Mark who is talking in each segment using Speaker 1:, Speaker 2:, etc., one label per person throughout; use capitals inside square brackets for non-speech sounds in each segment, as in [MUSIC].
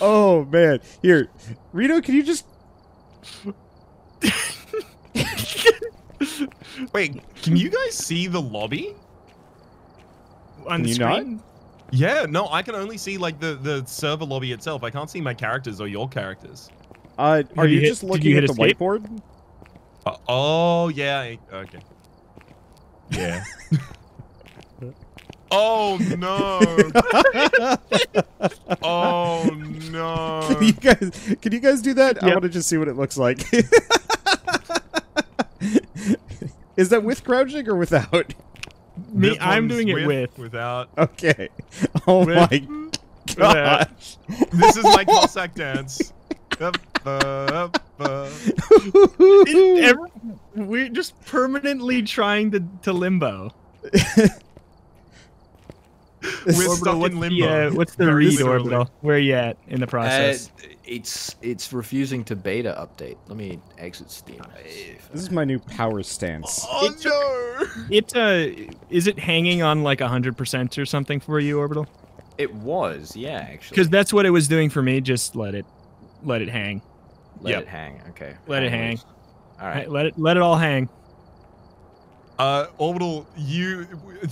Speaker 1: Oh man. Here, Rito, can you just
Speaker 2: Wait, can you guys see the lobby?
Speaker 3: On
Speaker 1: Can
Speaker 3: the
Speaker 1: you not?
Speaker 3: screen?
Speaker 2: Yeah, no, I can only see like the the server lobby itself. I can't see my characters or your characters.
Speaker 1: uh are
Speaker 3: you
Speaker 1: you,
Speaker 3: hit-
Speaker 1: just
Speaker 3: did
Speaker 1: looking
Speaker 3: you
Speaker 1: at the
Speaker 3: escape?
Speaker 1: whiteboard?
Speaker 2: Uh, oh yeah, I- okay. Yeah. [LAUGHS] oh no! [LAUGHS] oh no!
Speaker 1: Can you guys can you guys do that? I want to just see what it looks like. [LAUGHS] Is that with crouching or without?
Speaker 3: Me,
Speaker 2: This
Speaker 3: I'm
Speaker 2: one's
Speaker 3: doing it with.
Speaker 2: without.
Speaker 1: Okay. Oh
Speaker 3: With-
Speaker 1: my gosh.
Speaker 2: This is my Cossack [LAUGHS] dance. Up, uh, up, uh.
Speaker 3: It- every- we're just permanently trying to, to limbo.
Speaker 2: We're
Speaker 3: Orbital,
Speaker 2: stuck
Speaker 3: what's
Speaker 2: in
Speaker 3: the,
Speaker 2: limbo.
Speaker 3: uh, what's the
Speaker 2: Very
Speaker 3: read
Speaker 2: literally.
Speaker 3: orbital? Where are you at in the
Speaker 4: Uh,
Speaker 3: process?
Speaker 4: it's it's refusing to beta update. Let me exit Steam.
Speaker 1: This is my new power stance.
Speaker 2: Oh
Speaker 3: It's-
Speaker 2: no!
Speaker 3: it uh, is it hanging on like hundred percent or something for you, orbital?
Speaker 4: It was, yeah, actually.
Speaker 3: Because that's what it was doing for me. Just let it, let it hang.
Speaker 4: let
Speaker 2: Yep.
Speaker 4: it hang. Okay.
Speaker 3: Let it hang.
Speaker 4: All right.
Speaker 3: Let it, let it all hang.
Speaker 2: Uh, Orbital, you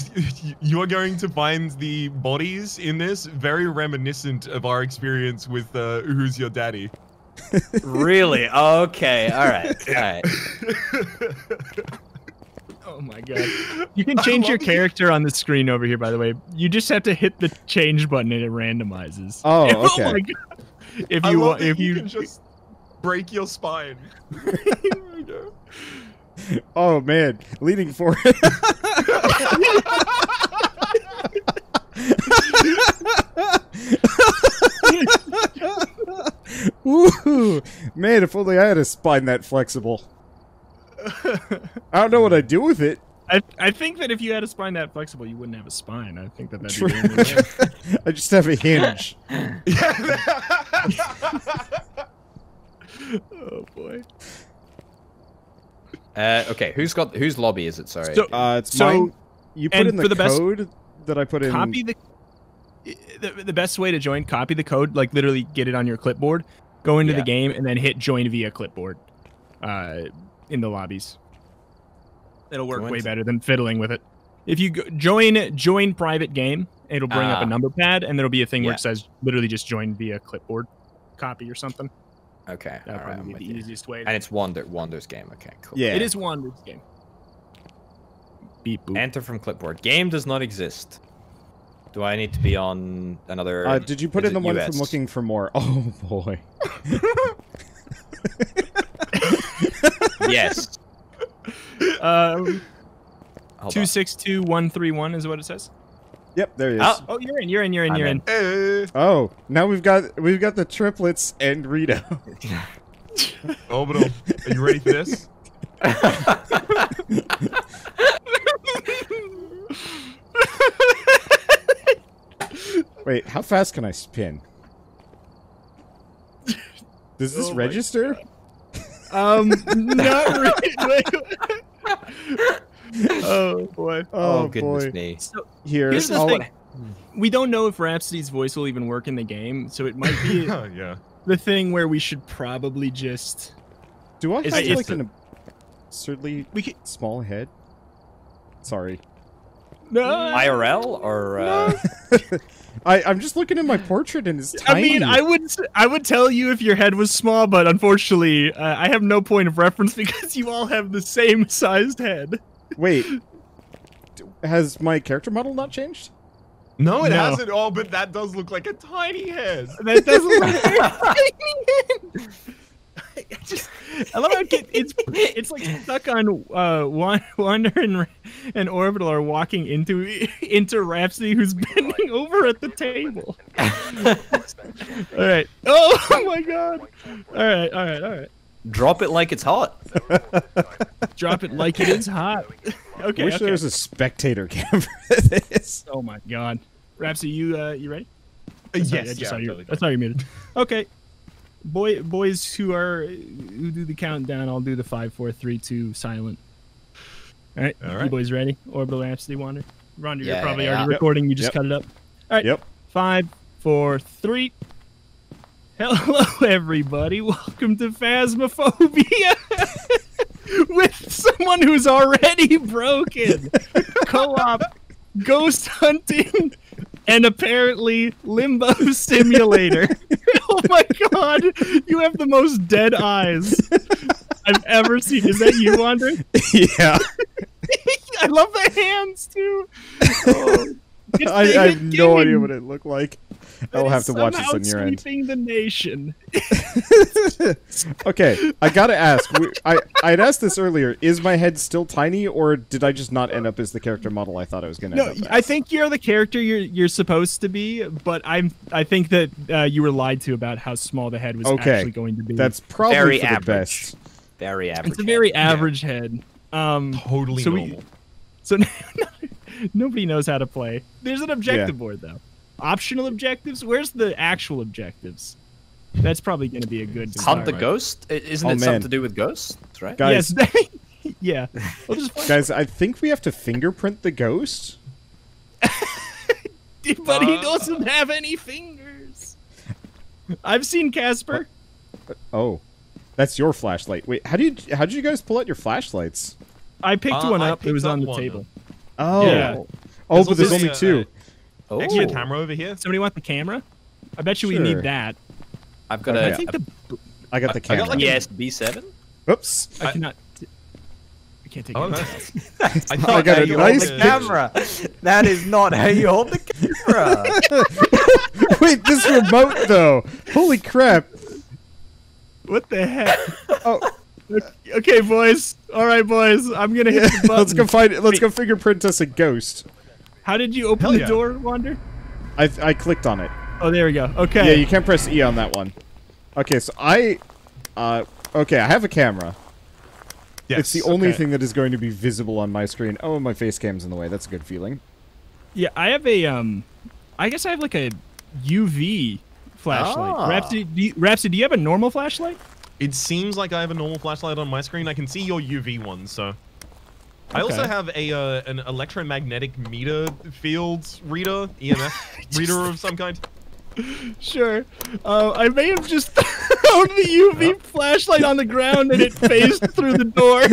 Speaker 2: [LAUGHS] you are going to find the bodies in this very reminiscent of our experience with uh, Who's Your Daddy. [LAUGHS]
Speaker 4: really? Okay. All right. [LAUGHS] All right.
Speaker 3: Oh my god! You can change your
Speaker 2: love-
Speaker 3: character on the screen over here. By the way, you just have to hit the change button and it randomizes.
Speaker 1: Oh,
Speaker 3: oh
Speaker 1: okay.
Speaker 3: my god! If you want, if
Speaker 2: you
Speaker 3: you,
Speaker 2: can just break your spine. [LAUGHS]
Speaker 1: Oh man, leaning forward. [LAUGHS] Ooh, Man, if only I had a spine that flexible. I don't know what I'd do with it.
Speaker 3: I, I think that if you had a spine that flexible, you wouldn't have a spine. I think that that'd
Speaker 1: True.
Speaker 3: be the only way. [LAUGHS]
Speaker 1: I just have a hinge.
Speaker 3: Oh boy.
Speaker 4: Uh, okay. Who's got whose lobby is it? Sorry.
Speaker 3: So-
Speaker 1: Uh, it's
Speaker 3: So,
Speaker 1: mine. You put in the
Speaker 3: for the best-
Speaker 1: code that I put in.
Speaker 3: Copy the, the the best way to join. Copy the code, like literally get it on your clipboard. Go into
Speaker 4: Yeah.
Speaker 3: the game and then hit join via clipboard. Uh, in the lobbies. It'll work
Speaker 4: Join
Speaker 3: way better than fiddling with it. If you go, join join private game, it'll bring up
Speaker 4: Ah.
Speaker 3: a number pad and there'll be a thing where it says literally just join via clipboard copy or something.
Speaker 4: Okay. All
Speaker 3: That'll.
Speaker 4: I'm
Speaker 3: probably
Speaker 4: with
Speaker 3: be the
Speaker 4: you.
Speaker 3: easiest way.
Speaker 4: And it's Wander Wander's game. Okay. Cool.
Speaker 1: Yeah.
Speaker 3: It is Wander's game. Beep boop.
Speaker 4: Enter from clipboard. Game does not exist. Do I need to be on another?
Speaker 1: Uh, did you put in the one
Speaker 4: US?
Speaker 1: from looking for more? [LAUGHS] Oh boy.
Speaker 4: Yes. [LAUGHS]
Speaker 3: Um,
Speaker 4: Hold
Speaker 3: two
Speaker 4: on.
Speaker 3: six two one three one is what it says.
Speaker 1: Yep, there he is.
Speaker 4: Oh.
Speaker 3: Oh, you're in. You're in. You're in.
Speaker 4: I'm
Speaker 3: You're
Speaker 4: in.
Speaker 3: in.
Speaker 1: Oh, now we've got we've got the triplets and Rito. [LAUGHS]
Speaker 2: Orbital, are you ready for this? [LAUGHS]
Speaker 1: Wait, how fast can I spin? Does this
Speaker 3: Oh
Speaker 1: register?
Speaker 3: Um, not [LAUGHS] really. [LAUGHS] oh boy.
Speaker 1: Oh,
Speaker 4: Oh, goodness
Speaker 1: boy.
Speaker 4: me.
Speaker 3: So
Speaker 1: Here,
Speaker 3: here's the
Speaker 1: I'll-
Speaker 3: thing. we don't know if Rhapsody's voice will even work in the game, so it might be [LAUGHS]
Speaker 2: Oh, yeah.
Speaker 3: the thing where we should probably just
Speaker 1: do I
Speaker 4: Is
Speaker 1: have
Speaker 4: it-
Speaker 1: like
Speaker 4: is
Speaker 1: an absurdly
Speaker 3: we could
Speaker 1: small head? Sorry,
Speaker 3: no.
Speaker 4: IRL or uh, [LAUGHS]
Speaker 1: I I'm just looking at my portrait and it's
Speaker 3: I mean, I would s- I would tell you if your head was small, but unfortunately, uh, I have no point of reference because you all have the same sized head.
Speaker 1: Wait, has my character model not changed?
Speaker 2: No, it
Speaker 3: No.
Speaker 2: hasn't. Oh, but that does look like a tiny head. [LAUGHS]
Speaker 3: That doesn't. [LAUGHS] I [LAUGHS] just, I love how it it's it's like stuck on uh Wan- Wander and, and Orbital are walking into into Rhapsody who's bending over at the table. all right. Oh my god. All right. All right. All right.
Speaker 4: Drop it like it's hot. [LAUGHS]
Speaker 3: Drop it like it is hot. [LAUGHS] Okay.
Speaker 1: I Wish
Speaker 3: okay.
Speaker 1: there was a spectator [LAUGHS] cam for this.
Speaker 3: Oh my god. Rhapsody, you uh you ready?
Speaker 2: Uh,
Speaker 3: Sorry,
Speaker 2: yes,
Speaker 3: I just
Speaker 2: yeah,
Speaker 3: saw you.
Speaker 2: totally.
Speaker 3: I saw you muted. Okay. Boy, boys who are who do the countdown, I'll do the five, four, three, two, silent. All right.
Speaker 2: All right.
Speaker 3: you boys ready? Orbital Rhapsody Wander. Rhonda, you're
Speaker 4: Yeah,
Speaker 3: probably
Speaker 4: yeah.
Speaker 3: already recording. You just
Speaker 1: Yep.
Speaker 3: cut it up. All right.
Speaker 1: Yep.
Speaker 3: Five, four, three. Hello, everybody. Welcome to Phasmophobia [LAUGHS] with someone who's already broken. Co-op, ghost hunting, and apparently limbo simulator. [LAUGHS] oh my god, you have the most dead eyes I've ever seen. Is that you, Wander?
Speaker 1: yeah. [LAUGHS]
Speaker 3: I love the hands too. Oh,
Speaker 1: I, I have no idea what it looked like.
Speaker 3: That
Speaker 1: I'll have to watch this
Speaker 3: somehow
Speaker 1: on your end.
Speaker 3: sweeping the nation. [LAUGHS]
Speaker 1: Okay, I gotta ask. we- I I'd asked this earlier. Is my head still tiny, or did I just not end up as the character model I thought I was gonna
Speaker 3: No,
Speaker 1: end up
Speaker 3: I think you're the character you're you're supposed to be, but I'm I think that uh, you were lied to about how small the head was
Speaker 1: Okay,
Speaker 3: actually going to be.
Speaker 1: That's probably
Speaker 5: Very
Speaker 1: for the
Speaker 5: average.
Speaker 1: best.
Speaker 5: Very average.
Speaker 3: it's a very average head. Um,
Speaker 2: Totally
Speaker 3: so
Speaker 2: normal.
Speaker 3: we [LAUGHS] so [LAUGHS] nobody knows how to play. There's an objective
Speaker 1: Yeah.
Speaker 3: board though. Optional objectives. Where's the actual objectives? That's probably going to be a good
Speaker 5: Hunt
Speaker 3: start.
Speaker 5: the ghost? Isn't
Speaker 1: Oh,
Speaker 5: it something to do with ghosts? Right?
Speaker 1: Guys,
Speaker 3: Yes. [LAUGHS] yeah. We'll just
Speaker 1: guys, I think we have to fingerprint the ghost. [LAUGHS]
Speaker 3: but he
Speaker 2: Uh.
Speaker 3: doesn't have any fingers. I've seen Casper.
Speaker 1: Oh, that's your flashlight. Wait, how did you, how did you guys pull out your flashlights?
Speaker 3: I picked
Speaker 2: Uh,
Speaker 3: one
Speaker 2: I
Speaker 3: up. It
Speaker 2: picked
Speaker 3: was on the
Speaker 2: one.
Speaker 3: table.
Speaker 1: Oh,
Speaker 3: Yeah.
Speaker 1: oh,
Speaker 2: There's
Speaker 1: but there's only
Speaker 2: a-
Speaker 1: two.
Speaker 5: Oh,
Speaker 2: Extra camera over here.
Speaker 3: Somebody want the camera? I bet you we need that.
Speaker 5: I've got
Speaker 1: Okay.
Speaker 3: I
Speaker 5: a,
Speaker 3: think the
Speaker 1: I got the
Speaker 2: I got
Speaker 1: camera.
Speaker 2: like
Speaker 5: yes B7.
Speaker 1: Oops.
Speaker 3: I
Speaker 2: I-
Speaker 3: cannot. I can't take
Speaker 2: Oh,
Speaker 3: it.
Speaker 2: no. [LAUGHS] I
Speaker 1: I got
Speaker 2: that
Speaker 1: a
Speaker 2: you
Speaker 1: nice
Speaker 2: were-
Speaker 5: camera. that is not how you hold the camera. [LAUGHS]
Speaker 1: Wait, this remote though. Holy crap.
Speaker 3: What the heck? [LAUGHS]
Speaker 1: Oh,
Speaker 3: Okay, boys. All right, boys. I'm gonna hit the button.
Speaker 1: let's go find. Let's go fingerprint us a ghost.
Speaker 3: How did you open
Speaker 2: Hell
Speaker 3: the
Speaker 2: yeah.
Speaker 3: door, Wander?
Speaker 1: I I clicked on it.
Speaker 3: Oh, there we go. Okay.
Speaker 1: Yeah, you can't press E on that one. Okay, so I, uh, okay, I have a camera.
Speaker 2: Yes.
Speaker 1: it's the only
Speaker 3: okay.
Speaker 1: thing that is going to be visible on my screen. Oh, my face cam's in the way. That's a good feeling.
Speaker 3: Yeah, I have a um, I guess I have like a UV flashlight.
Speaker 5: Ah.
Speaker 3: Rhapsody, do you, Rhapsody, do you have a normal flashlight?
Speaker 2: It seems like I have a normal flashlight on my screen. I can see your UV one, so. I also have a uh, an electromagnetic meter fields reader, EMF [LAUGHS] reader of some kind.
Speaker 3: Sure. Uh, I may have just [LAUGHS] thrown the UV flashlight on the ground and it phased through the door. [LAUGHS]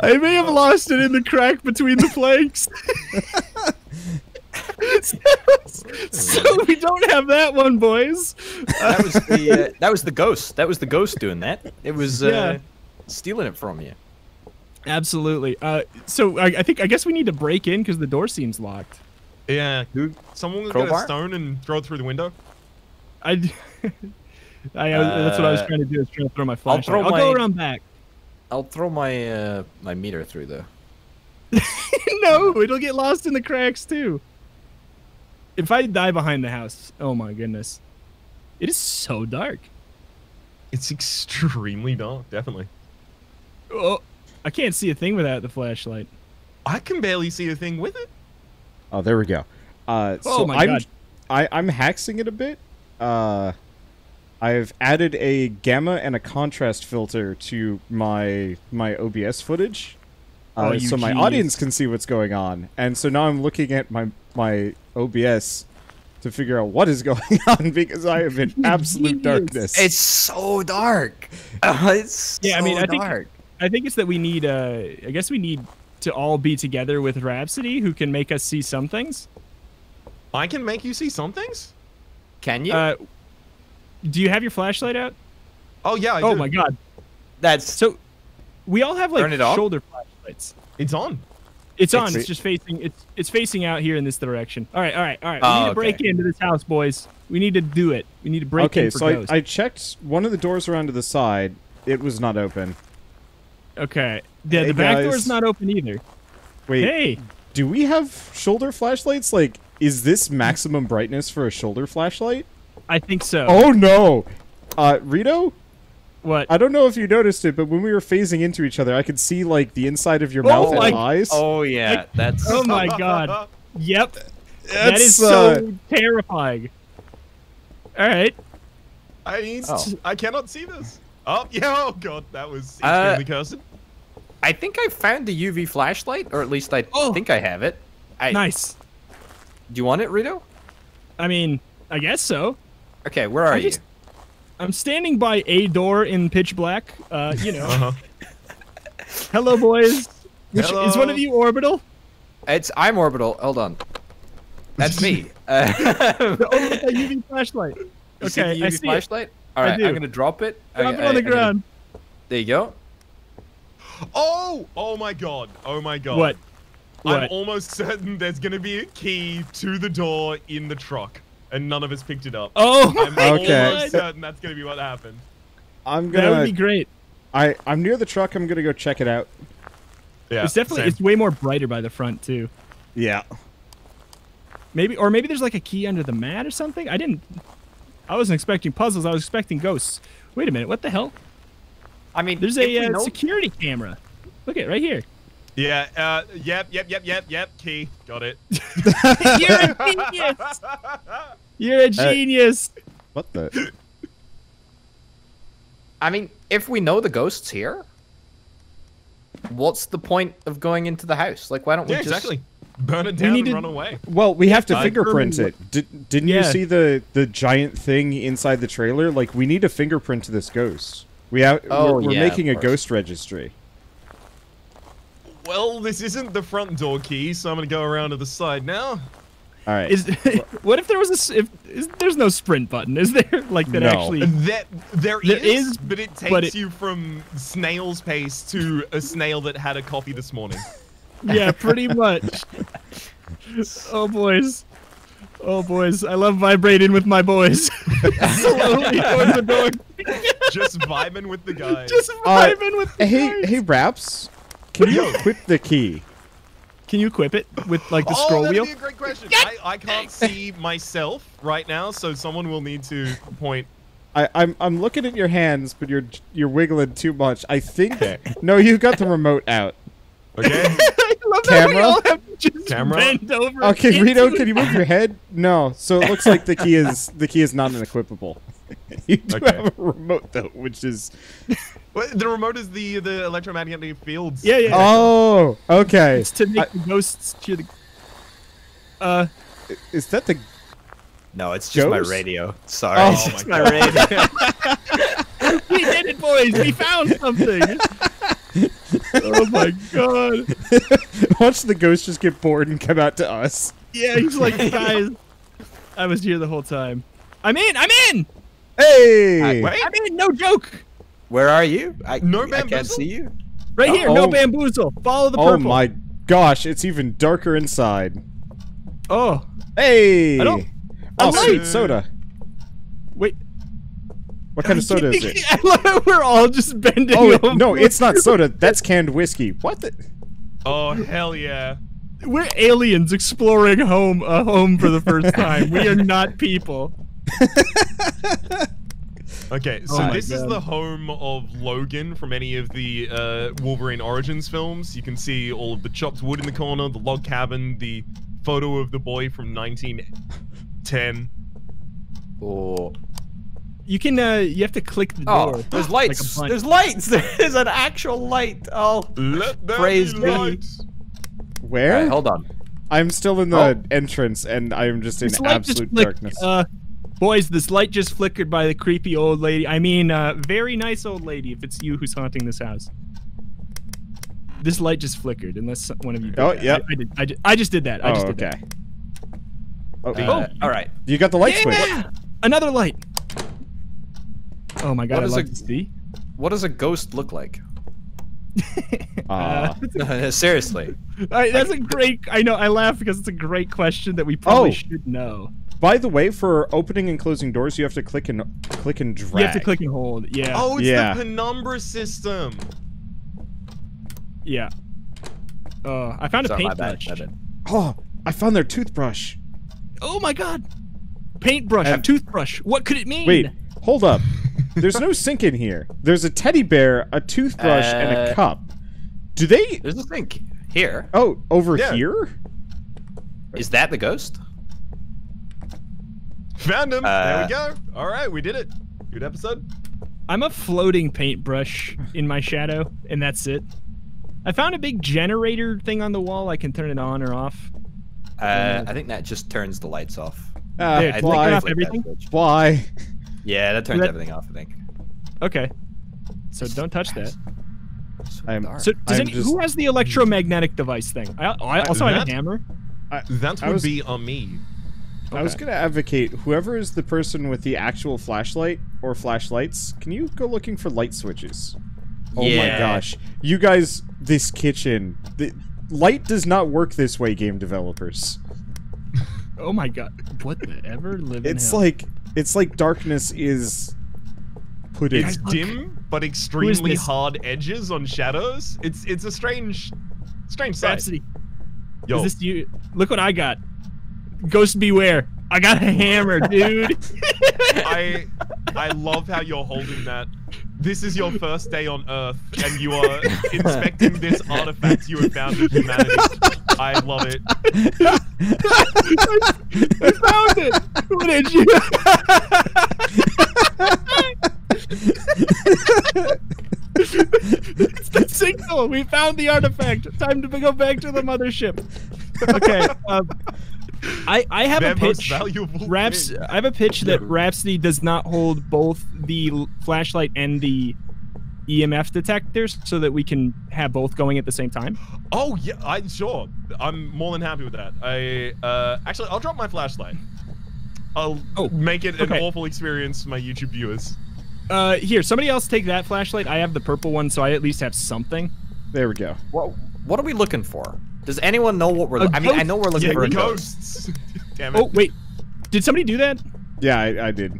Speaker 3: I may have lost it in the crack between the planks. [LAUGHS] so we don't have that one, boys.
Speaker 5: that was the [LAUGHS] uh, that was the ghost. That was the ghost doing that. It was uh,
Speaker 3: Yeah.
Speaker 5: stealing it from you.
Speaker 3: Absolutely. Uh, so I, I think I guess we need to break in because the door seems locked.
Speaker 2: Yeah.
Speaker 5: Dude,
Speaker 2: Someone get a stone and throw it through the window.
Speaker 3: I, [LAUGHS] I that's what I was
Speaker 5: Uh,
Speaker 3: trying to do. Is trying to throw my flashlight.
Speaker 5: I'll, throw
Speaker 3: I'll, go around back.
Speaker 5: I'll throw my uh, my meter through though.
Speaker 3: no, it'll get lost in the cracks too. If I die behind the house, oh my goodness, it is so dark.
Speaker 2: It's extremely dark, definitely.
Speaker 3: Oh, I can't see a thing without the flashlight.
Speaker 2: I can barely see a thing with it.
Speaker 1: Oh, there we go. Uh, so
Speaker 3: Oh my
Speaker 1: I'm,
Speaker 3: God.
Speaker 1: I, I'm hacking it a bit. Uh, I've added a gamma and a contrast filter to my my OBS footage, uh,
Speaker 3: Oh, you
Speaker 1: so my audience can see what's going on. And so now I'm looking at my my OBS to figure out what is going [LAUGHS] on because I am in [LAUGHS] absolute
Speaker 3: Genius.
Speaker 1: darkness.
Speaker 5: It's so dark. Uh, [LAUGHS] it's
Speaker 3: Yeah, I mean,
Speaker 5: so
Speaker 3: I think- I think it's that we need. Uh, I guess we need to all be together with Rhapsody, who can make us see some things.
Speaker 2: I can make you see some things.
Speaker 5: Can you?
Speaker 3: Uh, do you have your flashlight out?
Speaker 2: Oh yeah. I
Speaker 3: oh
Speaker 2: do.
Speaker 3: my god!
Speaker 5: That's
Speaker 3: So we all have like
Speaker 5: Turn it
Speaker 3: shoulder flashlights.
Speaker 2: It's on.
Speaker 3: It's on.
Speaker 1: It's-
Speaker 3: It's just facing. It's it's facing out here in this direction. All right, all right, all right.
Speaker 5: Oh,
Speaker 3: we need to break into this house, boys. We need to do it. We need to break
Speaker 1: okay,
Speaker 3: in for
Speaker 1: so I,
Speaker 3: ghosts.
Speaker 1: I checked one of the doors around to the side. It was not open.
Speaker 3: okay. Yeah,
Speaker 1: Hey,
Speaker 3: the back
Speaker 1: guys.
Speaker 3: door's not open either.
Speaker 1: Wait,
Speaker 3: Hey,
Speaker 1: do we have shoulder flashlights? Like, is this maximum brightness for a shoulder flashlight?
Speaker 3: I think so.
Speaker 1: Oh no! Uh, Rito,
Speaker 3: what?
Speaker 1: I don't know if you noticed it, but when we were phasing into each other, I could see like the inside of your
Speaker 3: Oh
Speaker 1: mouth
Speaker 3: my-
Speaker 1: and eyes.
Speaker 5: oh yeah, that's
Speaker 3: oh my [LAUGHS] god. Yep. that
Speaker 1: That's,
Speaker 3: is
Speaker 1: uh,
Speaker 3: so terrifying. All right.
Speaker 2: I need.
Speaker 5: Oh.
Speaker 2: I cannot see this. Oh [LAUGHS] yeah. Oh god, that was
Speaker 5: Uh,
Speaker 2: extremely cursed.
Speaker 5: I think I found the UV flashlight, or at least I
Speaker 3: Oh.
Speaker 5: think I have it. I,
Speaker 3: Nice.
Speaker 5: Do you want it, Rito?
Speaker 3: I mean, I guess so.
Speaker 5: Okay, where are
Speaker 3: I
Speaker 5: you?
Speaker 3: just- I'm standing by a door in pitch black. Uh, you know.
Speaker 2: Uh-huh.
Speaker 3: Hello, boys. Which, Is one of you orbital?
Speaker 5: It's I'm orbital. Hold on. That's me. [LAUGHS] Uh,
Speaker 3: Oh, with UV flashlight.
Speaker 5: you see
Speaker 3: Okay,
Speaker 5: the
Speaker 3: I
Speaker 5: UV
Speaker 3: see it.
Speaker 5: flashlight? All
Speaker 3: I
Speaker 5: right,
Speaker 3: do.
Speaker 5: I'm gonna drop it.
Speaker 3: Drop
Speaker 5: I-
Speaker 3: it
Speaker 5: I-
Speaker 3: on the
Speaker 5: I'm gonna-
Speaker 3: ground.
Speaker 5: There you go.
Speaker 2: Oh! Oh my god. Oh my god.
Speaker 3: What?
Speaker 2: I'm almost certain there's gonna be a key to the door in the truck, and none of us picked it up.
Speaker 3: Oh,
Speaker 2: I'm
Speaker 3: my
Speaker 1: Okay.
Speaker 3: God.
Speaker 2: certain that's gonna be what happened.
Speaker 1: I'm
Speaker 3: That would
Speaker 1: gonna.
Speaker 3: be great.
Speaker 1: I I'm near the truck. I'm gonna go check it out.
Speaker 2: Yeah.
Speaker 3: it's definitely
Speaker 2: same.
Speaker 3: it's way more brighter by the front too.
Speaker 1: Yeah.
Speaker 3: Maybe or maybe there's like a key under the mat or something. I didn't. I wasn't expecting puzzles. I was expecting ghosts. Wait a minute. What the hell?
Speaker 5: I mean,
Speaker 3: There's a uh, security camera. Look at right here.
Speaker 2: Yeah. Uh. Yep. Yep. Yep. Yep. Yep. Key. Got it. [LAUGHS]
Speaker 3: You're a genius. [LAUGHS] You're a uh, genius.
Speaker 1: What the?
Speaker 5: I mean, if we know the ghosts here, what's the point of going into the house? Like, why don't we
Speaker 2: yeah.
Speaker 5: just?
Speaker 2: Exactly. Burn it down
Speaker 3: need
Speaker 2: and
Speaker 3: to-
Speaker 2: run away.
Speaker 1: Well, we have to
Speaker 2: I-
Speaker 1: fingerprint it. Did, didn't you see the the giant thing inside the trailer? Like, we need to fingerprint to this ghost. We have.
Speaker 5: Oh,
Speaker 1: we're we're
Speaker 5: yeah,
Speaker 1: making a ghost registry.
Speaker 2: Well, this isn't the front door key, so I'm gonna go around to the side now.
Speaker 1: All right.
Speaker 3: Is [LAUGHS] what if there was a s- if is, there's no sprint button? Is there [LAUGHS] like that
Speaker 1: No.
Speaker 3: actually?
Speaker 2: That there
Speaker 3: There
Speaker 2: is,
Speaker 3: is,
Speaker 2: but it takes
Speaker 3: but it-
Speaker 2: you from snail's pace to a snail that had a coffee this morning. [LAUGHS]
Speaker 3: Yeah, pretty much. oh boys. Oh boys, I love vibrating with my boys. Slowly towards the door.
Speaker 2: Just vibing with the guys.
Speaker 3: Just
Speaker 1: Uh,
Speaker 3: vibing with the
Speaker 1: hey,
Speaker 3: guys.
Speaker 1: hey, Raps. Can you equip the key?
Speaker 3: Can you equip it with like the
Speaker 2: oh,
Speaker 3: scroll
Speaker 2: that'd
Speaker 3: wheel?
Speaker 2: be a great question. I, I can't see myself right now, so someone will need to point.
Speaker 1: I, I'm I'm looking at your hands, but you're you're wiggling too much. I think. [LAUGHS] No, you got the remote out.
Speaker 2: Okay. [LAUGHS]
Speaker 3: I love
Speaker 1: Camera?
Speaker 3: all have to just
Speaker 2: Camera?
Speaker 1: Okay, Rito, can you move your head? No. So it looks like the key is the key is not an equipable. [LAUGHS] you do
Speaker 2: Okay.
Speaker 1: have a remote though, which is
Speaker 2: Well, the remote is the the electromagnetic fields.
Speaker 3: Yeah, yeah.
Speaker 1: oh okay.
Speaker 3: It's to make
Speaker 1: I-
Speaker 3: the ghosts cheer the. Uh,
Speaker 1: Is that the
Speaker 5: No, it's just my radio. Sorry,
Speaker 1: Oh [LAUGHS]
Speaker 5: it's
Speaker 2: my
Speaker 5: just my radio. [LAUGHS]
Speaker 3: we did it, boys. We found something. oh my god. [LAUGHS]
Speaker 1: watch the ghost just get bored and come out to us?
Speaker 3: Yeah, he's like, guys, I was here the whole time. I'm in. I'm in.
Speaker 1: Hey!
Speaker 2: Wait.
Speaker 3: I'm in. No joke.
Speaker 5: Where are you? I,
Speaker 2: No
Speaker 5: I can't see you.
Speaker 3: Right here. No
Speaker 1: Oh.
Speaker 3: bamboozle. Follow the
Speaker 1: oh my gosh, it's even darker inside.
Speaker 3: Oh,
Speaker 1: Hey!
Speaker 3: I don't-
Speaker 1: Oh,
Speaker 3: I
Speaker 1: sweet
Speaker 2: like-
Speaker 1: soda.
Speaker 3: wait.
Speaker 1: What kind of soda is it? [LAUGHS]
Speaker 3: I love how we're all just bending
Speaker 1: Oh
Speaker 3: over.
Speaker 1: no, it's not soda. That's canned whiskey. What the?
Speaker 2: Oh hell yeah.
Speaker 3: We're aliens exploring home a home for the first [LAUGHS] time. we are not people. [LAUGHS]
Speaker 2: Okay, so
Speaker 3: Oh my
Speaker 2: this is the home of Logan from any of the uh, Wolverine Origins films. You can see all of the chopped wood in the corner, the log cabin, the photo of the boy from 1910.
Speaker 5: Oh,
Speaker 3: You can. uh You have to click the door.
Speaker 5: oh there's lights.
Speaker 3: bunch.
Speaker 5: there's lights. [LAUGHS] There's an actual light. Oh.
Speaker 2: Let there
Speaker 5: Praise
Speaker 2: be
Speaker 5: be.
Speaker 2: light.
Speaker 1: Where?
Speaker 5: Alright, hold on.
Speaker 1: I'm still in the
Speaker 5: Oh.
Speaker 1: entrance, and I am just in
Speaker 3: This light just
Speaker 1: absolute
Speaker 3: flicked.
Speaker 1: darkness.
Speaker 3: Uh, boys, this light just flickered by the creepy old lady. I mean, uh, very nice old lady. If it's you who's haunting this house, this light just flickered. Unless one of you. Did
Speaker 1: Oh, yeah.
Speaker 3: I, I did. I, did, I just did that. I
Speaker 1: oh,
Speaker 3: just did
Speaker 1: okay.
Speaker 3: that.
Speaker 1: Oh,
Speaker 5: Uh, all right.
Speaker 1: you got the light switch.
Speaker 3: Yeah! Another light. Oh my god!
Speaker 5: What
Speaker 3: I
Speaker 5: is
Speaker 3: love
Speaker 5: a-
Speaker 3: to see.
Speaker 5: What does a ghost look like? [LAUGHS] [LAUGHS]
Speaker 1: Ah.
Speaker 5: No, [LAUGHS] seriously.
Speaker 3: I, that's a great. I know. I laugh because it's a great question that we probably
Speaker 1: Oh.
Speaker 3: should know.
Speaker 1: By the way, for opening and closing doors, you have to click and click and drag.
Speaker 3: You have to click and hold. Yeah.
Speaker 2: Oh, it's
Speaker 1: Yeah.
Speaker 2: the penumbra system.
Speaker 3: Yeah. Oh, I found a
Speaker 5: Sorry, my bad,
Speaker 3: paintbrush.
Speaker 1: Oh, I found their toothbrush.
Speaker 3: Oh my god. Paintbrush,
Speaker 1: And-
Speaker 3: toothbrush. What could it mean?
Speaker 1: Wait, hold up. There's no sink in here. There's a teddy bear, a toothbrush, and a
Speaker 5: Uh,
Speaker 1: cup. Do they?
Speaker 5: There's a sink here.
Speaker 1: Oh, over
Speaker 2: Yeah.
Speaker 1: here?
Speaker 5: Is that the ghost?
Speaker 2: Found him. there
Speaker 5: Uh,
Speaker 2: we go. All right, we did it. Good episode.
Speaker 3: I'm a floating paintbrush in my shadow, and that's it. I found a big generator thing on the wall. I can turn it on or off.
Speaker 5: Uh, I think that just turns the lights off.
Speaker 1: Ah,
Speaker 3: There,
Speaker 5: I
Speaker 3: turn
Speaker 5: think
Speaker 1: why?
Speaker 5: I
Speaker 3: off everything?
Speaker 1: Why?
Speaker 5: Yeah, that turns
Speaker 3: That-
Speaker 5: everything off. I think.
Speaker 3: Okay. So don't touch that.
Speaker 1: I'm-
Speaker 3: So does
Speaker 1: I'm
Speaker 3: any,
Speaker 1: just-
Speaker 3: who has the electromagnetic device thing? I, I also have a hammer.
Speaker 2: That
Speaker 1: I
Speaker 2: would
Speaker 1: was-
Speaker 2: be on me.
Speaker 1: I was gonna advocate whoever is the person with the actual flashlight or flashlights. Can you go looking for light switches? Oh my gosh, you guys! This kitchen, the light does not work this way. Game developers.
Speaker 3: Oh my god! What the ever living?
Speaker 1: It's
Speaker 3: hell?
Speaker 1: like it's like darkness is put in.
Speaker 2: It's dim, but extremely hard edges on shadows. It's it's a strange, strange sight.
Speaker 3: Rhapsody.
Speaker 2: Yo,
Speaker 3: Is this you? Look what I got. Ghost beware! I got a hammer, dude. [LAUGHS]
Speaker 2: I I love how you're holding that. This is your first day on Earth, and you are [LAUGHS] inspecting this artifact you have found in humanity. I love it.
Speaker 3: I found it. What did you? [LAUGHS] it's the signal. We found the artifact. Time to go back to the mothership. Okay. Um, I I have
Speaker 2: Their
Speaker 3: a pitch.
Speaker 2: valuable
Speaker 3: Raps,
Speaker 2: thing.
Speaker 3: I have a pitch that
Speaker 2: No.
Speaker 3: Rhapsody does not hold both the flashlight and the EMF detectors, so that we can have both going at the same time.
Speaker 2: Oh yeah, I'm sure. I'm more than happy with that. I uh actually I'll drop my flashlight. I'll
Speaker 3: Oh,
Speaker 2: make it an
Speaker 3: okay.
Speaker 2: awful experience for my YouTube viewers.
Speaker 3: Uh, here, somebody else take that flashlight. I have the purple one, so I at least have something.
Speaker 1: There we go.
Speaker 5: What, what are we looking for? Does anyone know what we're?
Speaker 3: A
Speaker 5: I mean, I know we're looking
Speaker 2: Yeah,
Speaker 5: for a ghost.
Speaker 2: ghosts. [LAUGHS] Damn it.
Speaker 3: Oh wait, did somebody do that?
Speaker 1: Yeah, I, I did.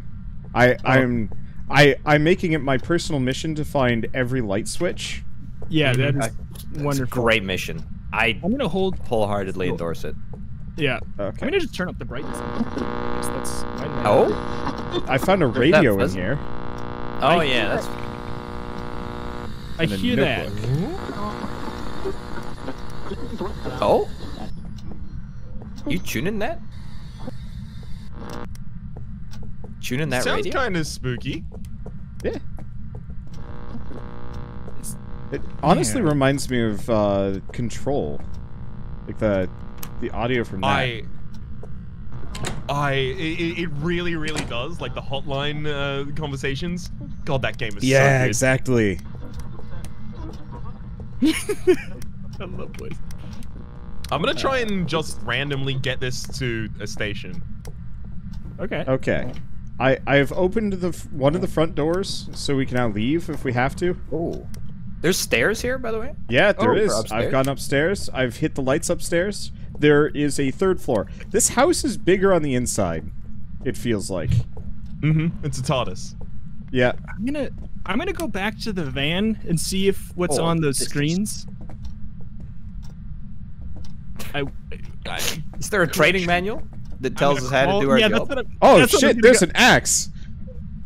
Speaker 1: I I'm I I'm making it my personal mission to find every light switch.
Speaker 3: Yeah,
Speaker 2: Mhm.
Speaker 3: that is
Speaker 5: It's a
Speaker 3: wonderful.
Speaker 5: great mission. I
Speaker 3: I'm gonna hold.
Speaker 5: wholeheartedly endorse it.
Speaker 3: Yeah,
Speaker 1: Okay.
Speaker 3: I'm gonna just turn up the brightness. Yes, that's right now.
Speaker 5: Oh,
Speaker 1: I found a
Speaker 5: There's that
Speaker 1: radio in here.
Speaker 5: oh yeah, that's
Speaker 3: I
Speaker 1: and
Speaker 3: hear that.
Speaker 1: Notebook.
Speaker 5: oh. You tuning that? Tuning that
Speaker 2: Sounds
Speaker 5: radio?
Speaker 2: kind of spooky.
Speaker 1: Yeah. It honestly
Speaker 3: Yeah.
Speaker 1: reminds me of uh, Control, like the the audio from that.
Speaker 2: I I it, it really really does like the hotline uh, conversations. God, that game is
Speaker 1: yeah,
Speaker 2: so good.
Speaker 1: exactly. [LAUGHS]
Speaker 3: I love boys.
Speaker 2: I'm gonna try and just randomly get this to a station.
Speaker 3: Okay.
Speaker 1: Okay. I I've opened the f- one of the front doors so we can now leave if we have to.
Speaker 5: Oh. There's stairs here, by the way.
Speaker 1: Yeah, there
Speaker 5: Oh,
Speaker 1: is. I've gone upstairs. I've hit the lights upstairs. There is a third floor. This house is bigger on the inside. It feels like.
Speaker 2: Mm-hmm. It's a TARDIS.
Speaker 1: Yeah.
Speaker 3: I'm gonna I'm gonna go back to the van and see if what's
Speaker 5: Oh,
Speaker 3: on those
Speaker 5: this is-
Speaker 3: screens. I, I
Speaker 5: Is there a training manual that tells us how to do our
Speaker 3: yeah,
Speaker 5: job?
Speaker 3: That's what I'm,
Speaker 1: Oh
Speaker 3: that's what I'm
Speaker 1: shit! There's
Speaker 3: go-
Speaker 1: an axe.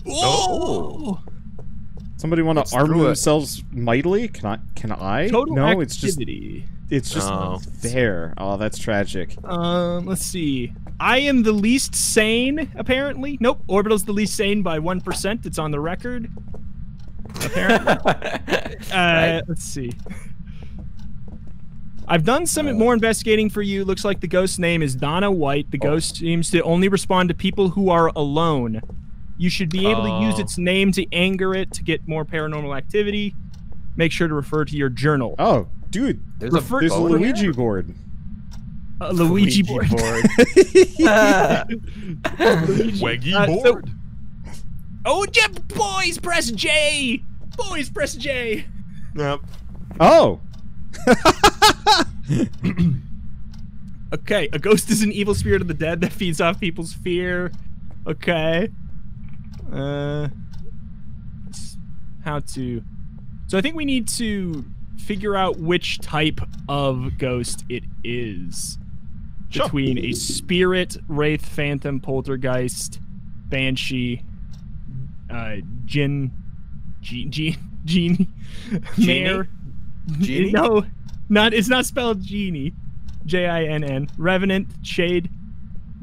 Speaker 3: Oh!
Speaker 1: Somebody want to arm
Speaker 5: do it.
Speaker 1: themselves mightily? Can I? Can I?
Speaker 3: Total
Speaker 1: no, it's just it's just
Speaker 2: Oh.
Speaker 1: there. Oh, that's tragic.
Speaker 3: Um, let's see. I am the least sane, apparently. Nope. Orbital's the least sane by 1%. It's on the record. Apparently. [LAUGHS] Uh,
Speaker 5: Right.
Speaker 3: Let's see. I've done some more investigating for you. Looks like the ghost's name is Donna White. The
Speaker 5: Oh.
Speaker 3: ghost seems to only respond to people who are alone. You should be able to use
Speaker 2: Oh.
Speaker 3: its name to anger it to get more paranormal activity. Make sure to refer to your journal.
Speaker 1: Oh, dude,
Speaker 5: There's
Speaker 3: Refer-
Speaker 5: a
Speaker 1: there's a
Speaker 5: boat here?
Speaker 1: Luigi board.
Speaker 3: A Luigi board. [LAUGHS] [LAUGHS] Luigi.
Speaker 2: Weggy
Speaker 3: Uh, so-
Speaker 2: board.
Speaker 3: Oh, yeah, boys, press J. Boys, press J.
Speaker 2: Yep.
Speaker 1: oh. [LAUGHS]
Speaker 3: Okay, a ghost is an evil spirit of the dead that feeds off people's fear. Okay. Uh, how to? So I think we need to figure out which type of ghost it is.
Speaker 2: Sure.
Speaker 3: Between a spirit, wraith, phantom, poltergeist, banshee, uh, jinn, [LAUGHS] genie, genie,
Speaker 5: Genie?
Speaker 3: mare.
Speaker 5: Genie? [LAUGHS]
Speaker 3: No, not. It's not spelled genie. J I N N. Revenant, shade,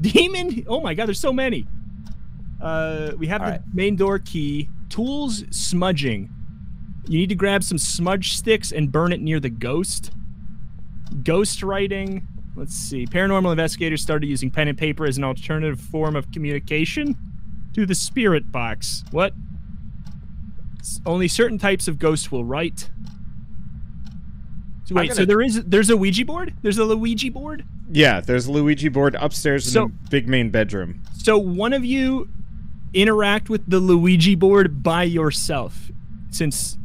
Speaker 3: demon. Oh my god, there's so many. Uh, we have the
Speaker 5: Alright.
Speaker 3: main door key. Tools, smudging. You need to grab some smudge sticks and burn it near the ghost. Ghost writing. let's see. Paranormal investigators started using pen and paper as an alternative form of communication to the spirit box. What? Only certain types of ghosts will write. So wait,
Speaker 2: gonna-
Speaker 3: there is there's a Ouija board? There's a Luigi board?
Speaker 1: Yeah, there's a Luigi board upstairs
Speaker 3: So-
Speaker 1: in the big main bedroom.
Speaker 3: So one of you interact with the Luigi board by yourself, since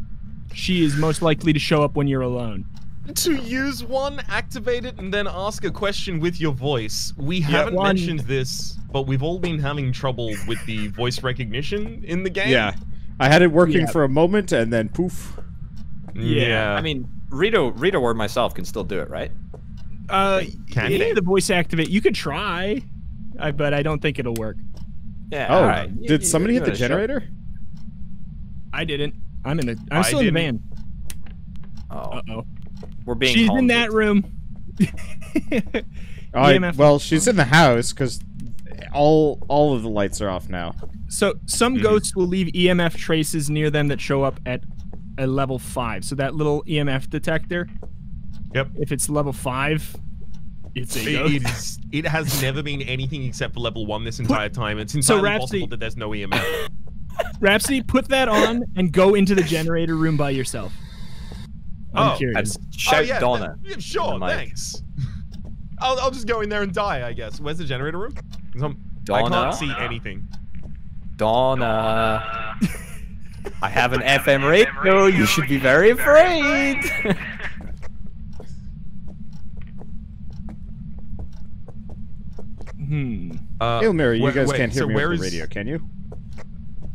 Speaker 3: she is most likely to show up when you're alone.
Speaker 2: To use one, activate it, and then ask a question with your voice. We haven't
Speaker 3: one-
Speaker 2: mentioned this, but we've all been having trouble with the voice recognition in the game.
Speaker 1: Yeah. I had it working
Speaker 3: Yeah.
Speaker 1: for a moment and then poof.
Speaker 2: Yeah.
Speaker 5: I mean, Rito, Rito or myself can still do it, right?
Speaker 3: Uh,
Speaker 2: Can
Speaker 3: if
Speaker 2: they?
Speaker 3: the voice activate, you could try, I, but I don't think it'll work.
Speaker 5: Yeah.
Speaker 1: Oh,
Speaker 5: all right.
Speaker 1: Did
Speaker 5: you-
Speaker 1: somebody
Speaker 5: give
Speaker 1: hit the
Speaker 5: a shot.
Speaker 1: generator?
Speaker 3: I didn't. I'm in the. I'm
Speaker 2: I
Speaker 3: still in the
Speaker 2: didn't.
Speaker 3: van.
Speaker 5: Oh,
Speaker 3: Uh oh.
Speaker 5: we're being.
Speaker 3: She's in that room. [LAUGHS]
Speaker 1: I, well, she's in the house because all all of the lights are off now.
Speaker 3: So some
Speaker 2: Mhm.
Speaker 3: ghosts will leave EMF traces near them that show up at a level five. So that little EMF detector,
Speaker 2: Yep.
Speaker 3: if it's level five, it's a
Speaker 2: It, it, is, it has never been anything except for level one this entire time. It's
Speaker 3: So Rhapsody-
Speaker 2: possible that there's no E EMF.
Speaker 3: Rhapsody, put that on and go into the generator room by yourself. I'm
Speaker 2: Oh,
Speaker 3: curious.
Speaker 5: And oh, shout
Speaker 2: oh, yeah,
Speaker 5: Donna.
Speaker 2: th- yeah, sure,
Speaker 5: in the mic.
Speaker 2: thanks. I'll, I'll just go in there and die, I guess. Where's the generator room? I'm- I
Speaker 5: Donna?
Speaker 2: can't see anything.
Speaker 5: Donna. [LAUGHS] I have an FM radio. You should be very afraid.
Speaker 3: Hmm.
Speaker 2: Uh,
Speaker 1: Hail Mary, you guys
Speaker 2: wait,
Speaker 1: can't hear
Speaker 2: so
Speaker 1: me
Speaker 2: where
Speaker 1: over the radio, can you?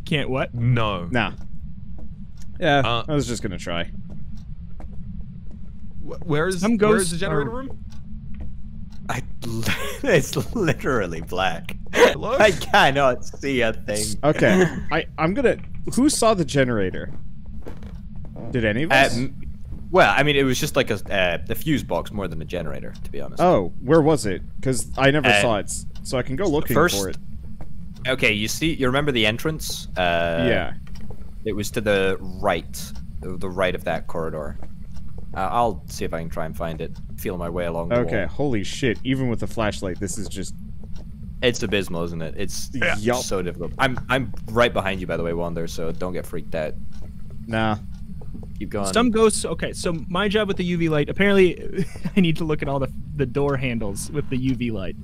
Speaker 3: Can't what?
Speaker 2: No.
Speaker 1: Nah. Yeah,
Speaker 2: Uh,
Speaker 1: I was just gonna try.
Speaker 2: Wh- Where is
Speaker 3: Some
Speaker 2: where is the generator
Speaker 3: are-
Speaker 2: room?
Speaker 5: I, [LAUGHS] it's literally black.
Speaker 2: Hello?
Speaker 5: I cannot see a thing.
Speaker 1: Okay, [LAUGHS] I I'm gonna. Who saw the generator? Did any of us?
Speaker 5: m- well, I mean, it was just like a, uh, a fuse box more than a generator, to be honest.
Speaker 1: oh, where was it? Because I never
Speaker 5: Uh,
Speaker 1: saw it, so I can go looking
Speaker 5: first-
Speaker 1: for it.
Speaker 5: Okay, you see, you remember the entrance? Uh,
Speaker 1: yeah.
Speaker 5: It was to the right, the right of that corridor. Uh, I'll see if I can try and find it. Feel my way along the
Speaker 1: Okay.
Speaker 5: wall.
Speaker 1: Holy shit! Even with the flashlight, this is just.
Speaker 5: It's abysmal, isn't it? It's
Speaker 1: Yup.
Speaker 5: so difficult. I'm I'm right behind you, by the way, Wander. So don't get freaked out.
Speaker 1: Nah.
Speaker 5: Keep going.
Speaker 3: Some ghosts. Okay, so my job with the UV light. Apparently, [LAUGHS] I need to look at all the the door handles with the UV light.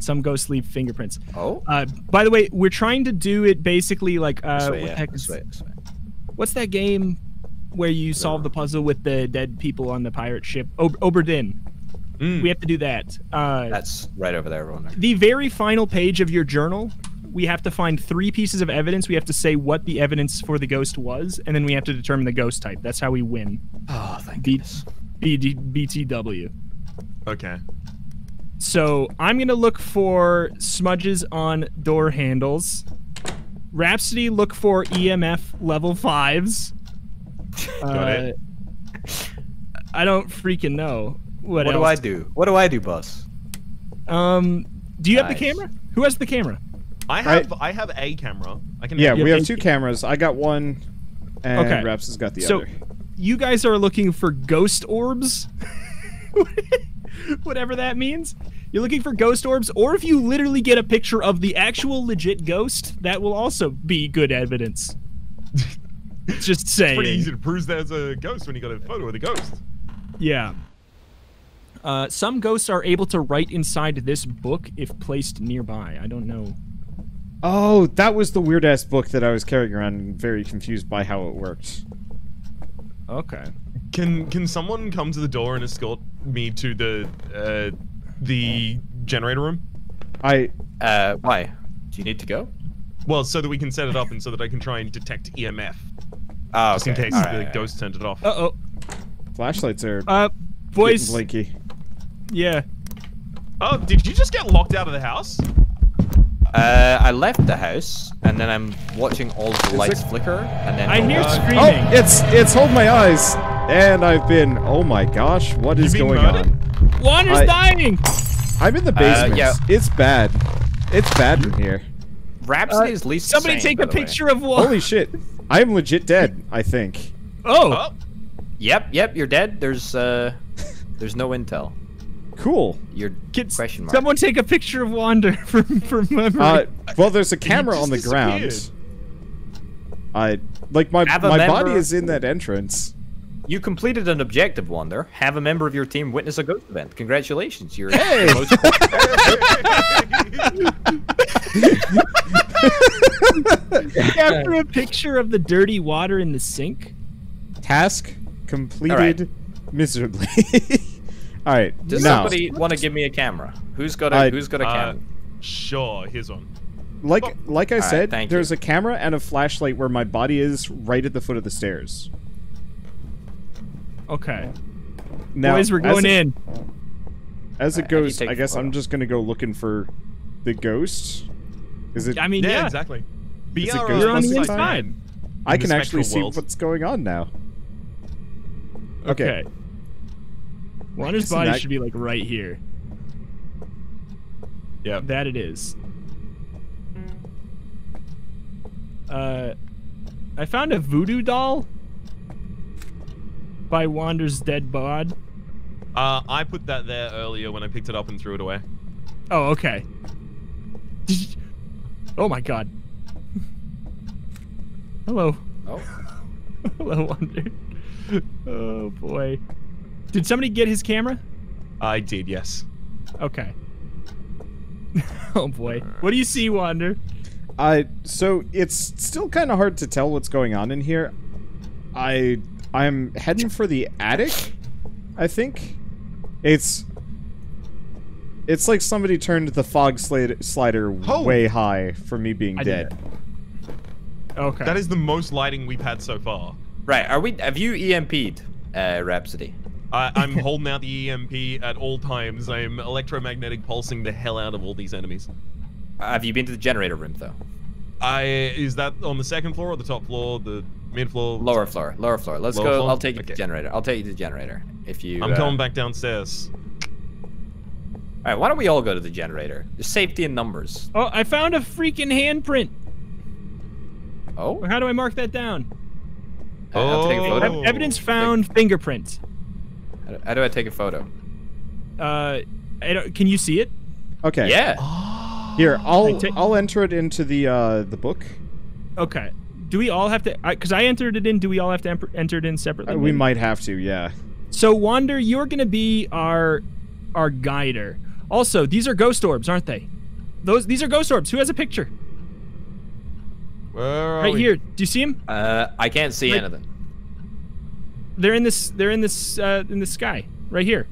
Speaker 3: Some ghosts leave fingerprints.
Speaker 5: Oh.
Speaker 3: Uh, by the way, we're trying to do it basically like uh,
Speaker 5: This
Speaker 3: what
Speaker 5: way,
Speaker 3: the
Speaker 5: yeah.
Speaker 3: heck is-
Speaker 5: way.
Speaker 3: what's that game where you solve the puzzle with the dead people on the pirate ship? Ob- Obra Dinn.
Speaker 2: Mm.
Speaker 3: We have to do that. Uh,
Speaker 5: That's right over there, Wander.
Speaker 3: the very final page of your journal, we have to find three pieces of evidence. We have to say what the evidence for the ghost was, and then we have to determine the ghost type. That's how we win.
Speaker 5: Oh, thank
Speaker 3: Beat-
Speaker 5: goodness.
Speaker 3: BD- BTW.
Speaker 2: Okay.
Speaker 3: So I'm gonna look for smudges on door handles. Rhapsody, look for EMF level fives.
Speaker 2: Got it.
Speaker 3: I don't freaking know. What,
Speaker 5: What do? I do? What do I do, boss?
Speaker 3: Um, do you have the camera? Who has the camera?
Speaker 2: I have I have a camera. I can
Speaker 1: Yeah,
Speaker 3: Yeah,
Speaker 1: we have two cameras. I got one, and
Speaker 3: Okay.
Speaker 1: Raps has got the
Speaker 3: So-
Speaker 1: other.
Speaker 3: So, you guys are looking for ghost orbs. [LAUGHS] Whatever that means. You're looking for ghost orbs, or if you literally get a picture of the actual legit ghost, that will also be good evidence. [LAUGHS] Just saying.
Speaker 2: It's pretty easy to prove there's a ghost when you got a photo of the ghost.
Speaker 3: Yeah. Uh, some ghosts are able to write inside this book if placed nearby. I don't know.
Speaker 1: Oh, that was the weird ass book that I was carrying around and very confused by how it worked.
Speaker 3: Okay.
Speaker 2: Can can someone come to the door and escort me to the uh, the generator room?
Speaker 1: I
Speaker 5: Uh, why? Do you need to go?
Speaker 2: Well, so that we can set it up and so that I can try and detect EMF,
Speaker 5: Oh,
Speaker 2: just in case
Speaker 5: All
Speaker 2: the
Speaker 5: right, all right.
Speaker 2: ghost turned it off.
Speaker 3: Uh oh.
Speaker 1: flashlights are
Speaker 3: Uh,
Speaker 1: getting
Speaker 3: boys.
Speaker 1: blinky.
Speaker 3: Yeah.
Speaker 2: Oh, did you just get locked out of the house?
Speaker 5: Uh, I left the house, and then I'm watching all of the lights flicker, and then
Speaker 3: I hear
Speaker 2: Uh,
Speaker 3: screaming.
Speaker 1: Oh, it's it's hold my eyes, and I've been. Oh my gosh, what is going
Speaker 2: murdered?
Speaker 1: on?
Speaker 3: Wander's
Speaker 1: I-
Speaker 3: dying.
Speaker 1: I'm in the
Speaker 5: Uh,
Speaker 1: basement.
Speaker 5: yeah.
Speaker 1: It's bad. It's bad in here.
Speaker 5: Rhapsody
Speaker 3: Uh,
Speaker 5: is least.
Speaker 3: Somebody
Speaker 5: sane,
Speaker 3: take
Speaker 5: by
Speaker 3: a
Speaker 5: the way.
Speaker 3: picture of what?
Speaker 1: Holy shit! I am legit dead. I think.
Speaker 3: Oh.
Speaker 2: Oh,
Speaker 5: Yep, yep, you're dead. There's uh, [LAUGHS] there's no intel.
Speaker 1: Cool.
Speaker 5: Your
Speaker 3: Get,
Speaker 5: question mark.
Speaker 3: Someone take a picture of Wander [LAUGHS] from from memory.
Speaker 1: Uh, well, there's a camera on the ground. I like my
Speaker 5: Have
Speaker 1: my body is in that entrance.
Speaker 5: You completed an objective, Wander. Have a member of your team witness a ghost event. Congratulations, you're
Speaker 1: Hey! [LAUGHS]
Speaker 5: the most
Speaker 3: After a picture of the dirty water in the sink.
Speaker 1: Task completed miserably. [LAUGHS] All right,
Speaker 5: Does
Speaker 1: now
Speaker 5: somebody want to give me a camera? Who's got a
Speaker 1: I-
Speaker 5: Who's got a
Speaker 2: Uh,
Speaker 5: camera?
Speaker 2: sure, here's one.
Speaker 1: like like I
Speaker 5: All right,
Speaker 1: said,
Speaker 5: thank
Speaker 1: there's
Speaker 5: you.
Speaker 1: a camera and a flashlight where my body is right at the foot of the stairs.
Speaker 3: Okay.
Speaker 1: Now,
Speaker 3: Boys, we're
Speaker 1: as
Speaker 3: going
Speaker 1: a-
Speaker 3: in.
Speaker 1: As it
Speaker 5: Alright, how do you
Speaker 1: ghost,
Speaker 5: take
Speaker 1: I
Speaker 5: a
Speaker 1: guess I'm just gonna go looking for the ghost. Is it?
Speaker 3: I mean,
Speaker 2: Yeah,
Speaker 3: yeah.
Speaker 2: exactly.
Speaker 1: Is it
Speaker 2: BR
Speaker 3: You're on the
Speaker 1: time?
Speaker 3: inside.
Speaker 1: I can actually see
Speaker 2: world.
Speaker 1: what's going on now. Okay.
Speaker 3: Okay. Wander's body
Speaker 1: that-
Speaker 3: should be like right here.
Speaker 2: Yeah.
Speaker 3: That it is. Uh, I found a voodoo doll by Wander's dead bod.
Speaker 2: Uh, I put that there earlier when I picked it up and threw it away.
Speaker 3: Oh, okay. Oh my god. Hello.
Speaker 5: Oh, [LAUGHS]
Speaker 3: Hello, Wander. Oh boy. Did somebody get his camera?
Speaker 2: I did, yes.
Speaker 3: Okay. [LAUGHS] oh boy. What do you see, Wander?
Speaker 1: Uh, so it's still kind of hard to tell what's going on in here. I I'm heading for the attic. I think it's it's like somebody turned the fog slid- slider
Speaker 2: Oh.
Speaker 1: way high for me being
Speaker 3: I
Speaker 1: dead.
Speaker 3: Okay.
Speaker 2: That is the most lighting we've had so far.
Speaker 5: right. Are we? Have you EMP'd uh, Rhapsody?
Speaker 2: I, I'm [LAUGHS] holding out the EMP at all times. I'm electromagnetic pulsing the hell out of all these enemies.
Speaker 5: Have you been to the generator room though?
Speaker 2: I is that on the second floor or the top floor, the mid floor?
Speaker 5: Lower floor. Lower floor. Let's
Speaker 2: Lower
Speaker 5: go.
Speaker 2: floor?
Speaker 5: I'll take you to the generator. I'll take you to the generator. If you.
Speaker 2: I'm
Speaker 5: uh,
Speaker 2: coming back downstairs.
Speaker 5: All right. Why don't we all go to the generator? There's safety in numbers.
Speaker 3: Oh, I found a freaking handprint.
Speaker 5: Oh.
Speaker 3: How do I mark that down?
Speaker 5: I'll take a
Speaker 2: Oh.
Speaker 5: photo.
Speaker 3: Ev- Evidence found fingerprint.
Speaker 5: How do- How do I take a photo?
Speaker 3: Uh, I don't, can you see it?
Speaker 1: Okay.
Speaker 5: Yeah.
Speaker 1: Here, I'll
Speaker 3: I ta-
Speaker 1: I'll enter it into the uh the book.
Speaker 3: Okay. Do we all have to? Because I, entered it in. Do we all have to enter it in separately?
Speaker 1: Uh, we
Speaker 3: maybe?
Speaker 1: might have to, yeah.
Speaker 3: So Wander, you're gonna be our our guider. Also, these are ghost orbs, aren't they? Those these are ghost orbs. Who has a picture?
Speaker 2: Where are
Speaker 3: right
Speaker 2: we?
Speaker 3: here. Do you see them?
Speaker 5: Uh, I can't see
Speaker 3: Like-
Speaker 5: anything.
Speaker 3: They're in this. They're in this. Uh, in the sky. Right here.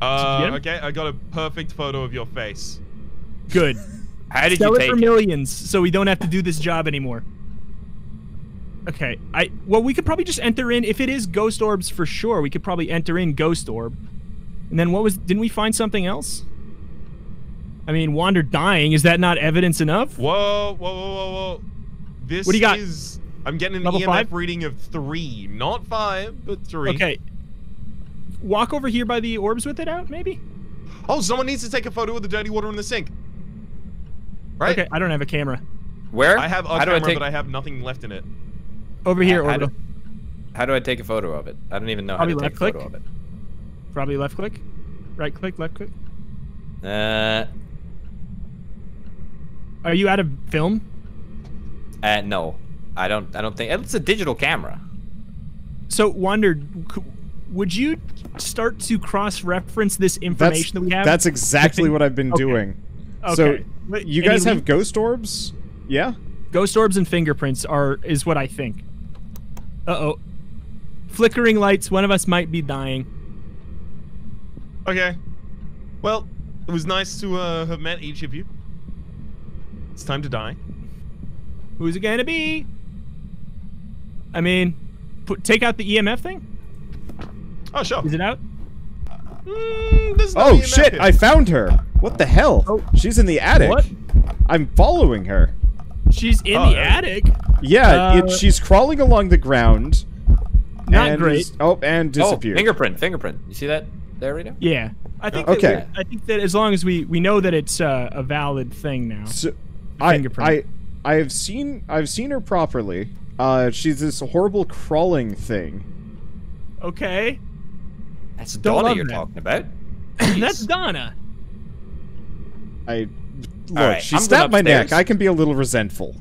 Speaker 2: Uh,
Speaker 3: Did you get
Speaker 2: okay, I got a perfect photo of your face.
Speaker 3: Good. [LAUGHS]
Speaker 5: How did
Speaker 3: Sell
Speaker 5: you
Speaker 3: it
Speaker 5: take
Speaker 3: for
Speaker 5: it?
Speaker 3: millions, so we don't have to do this job anymore. Okay. I well, we could probably just enter in if it is ghost orbs for sure. We could probably enter in ghost orb, and then what was? Didn't we find something else? I mean, Wander dying is that not evidence enough?
Speaker 2: Whoa, whoa, whoa, whoa, whoa! This
Speaker 3: What do you got?
Speaker 2: is. I'm getting an
Speaker 3: Level
Speaker 2: EMF
Speaker 3: five?
Speaker 2: reading of three, not five, but three.
Speaker 3: Okay. Walk over here by the orbs with it out, maybe.
Speaker 2: Oh, someone needs to take a photo of the dirty water in the sink. Right.
Speaker 3: Okay, I don't have a camera.
Speaker 5: Where?
Speaker 2: I have a
Speaker 5: how do I
Speaker 2: camera,
Speaker 5: take,
Speaker 2: but I have nothing left in it.
Speaker 3: Over here,
Speaker 5: how,
Speaker 3: orbital.
Speaker 5: do, how do I take a photo of it? I don't even know
Speaker 3: Probably
Speaker 5: how to take a
Speaker 3: click.
Speaker 5: photo of it.
Speaker 3: Probably left click, right click, left click.
Speaker 5: Uh,
Speaker 3: Are you out of film?
Speaker 5: uh, no, I don't. I don't think it's a digital camera.
Speaker 3: So, Wander, c- would you start to cross-reference this
Speaker 1: That's
Speaker 3: information that we have?
Speaker 1: that's exactly what I've been
Speaker 3: okay.
Speaker 1: doing.
Speaker 3: okay.
Speaker 1: So
Speaker 3: Wait,
Speaker 1: you guys have
Speaker 3: lead-
Speaker 1: ghost orbs? Yeah?
Speaker 3: ghost orbs and fingerprints are is what I think. Uh oh, flickering lights. One of us might be dying.
Speaker 2: Okay. Well, it was nice to uh, have met each of you. It's time to die.
Speaker 3: Who's it gonna be? I mean, put, take out the EMF thing.
Speaker 2: Oh, sure.
Speaker 3: Is it out?
Speaker 2: Mm, no
Speaker 1: Oh
Speaker 2: EMF
Speaker 1: shit,
Speaker 2: here.
Speaker 1: I found her. What the hell?
Speaker 3: Oh.
Speaker 1: She's in the attic.
Speaker 3: What?
Speaker 1: I'm following her.
Speaker 3: She's in
Speaker 2: Oh,
Speaker 3: the
Speaker 2: yeah.
Speaker 3: attic.
Speaker 1: Yeah,
Speaker 3: Uh,
Speaker 1: it, she's crawling along the ground.
Speaker 3: Not
Speaker 1: and
Speaker 3: great.
Speaker 1: oh, and disappeared.
Speaker 5: Oh, fingerprint, fingerprint. You see that there, Rita?
Speaker 3: Yeah, I think.
Speaker 1: Okay.
Speaker 3: That we- I think that as long as we we know that it's uh, a valid thing now.
Speaker 1: So, I I I have seen, I've seen her properly. Uh, she's this horrible crawling thing.
Speaker 3: Okay.
Speaker 5: That's
Speaker 3: Don't
Speaker 5: Donna you're
Speaker 3: that.
Speaker 5: talking about. [CLEARS THROAT]
Speaker 3: That's Donna.
Speaker 1: I look.
Speaker 5: right,
Speaker 1: she
Speaker 5: I'm
Speaker 1: stabbed my neck. I can be a little resentful.